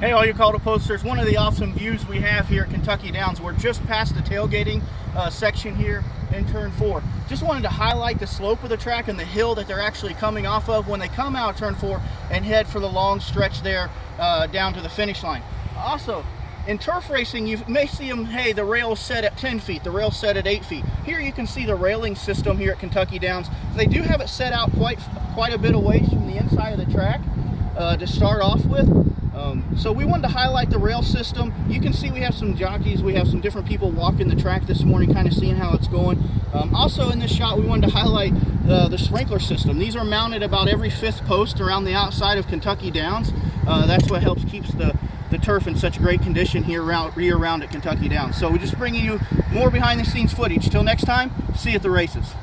Hey, all you call to posters, one of the awesome views we have here at Kentucky Downs. We're just past the tailgating uh, section here in turn four. Just wanted to highlight the slope of the track and the hill that they're actually coming off of when they come out of turn four and head for the long stretch there uh, down to the finish line. Also, in turf racing, you may see them, hey, the rail's set at 10 feet, the rail's set at 8 feet. Here you can see the railing system here at Kentucky Downs. They do have it set out quite, quite a bit away from the inside of the track uh, to start off with. Um, so we wanted to highlight the rail system. You can see we have some jockeys, we have some different people walking the track this morning, kind of seeing how it's going. Um, also in this shot, we wanted to highlight uh, the sprinkler system. These are mounted about every fifth post around the outside of Kentucky Downs. Uh, that's what helps keeps the, the turf in such great condition here around, year round at Kentucky Downs. So we're just bringing you more behind the scenes footage. Till next time, see you at the races.